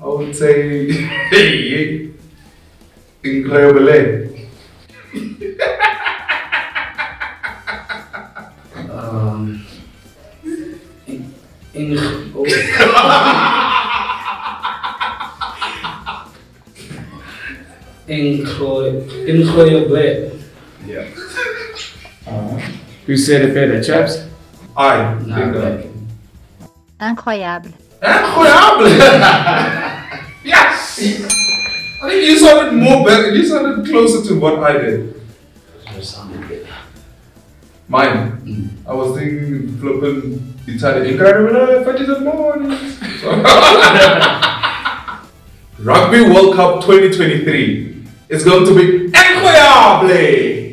would say hey, incredible. Um, in, in, oh. Incroy- Incroyable. Yeah. Who said it better, chaps? I Nah, think that. like, Incroyable. Incroyable. yes. I think you sounded more better. You sounded closer to what I did. that sounded better. Mine. Mm. I was thinking flipping Italian. Incredible. Fudges and morning. Rugby World Cup 2023 is going to be incroyable.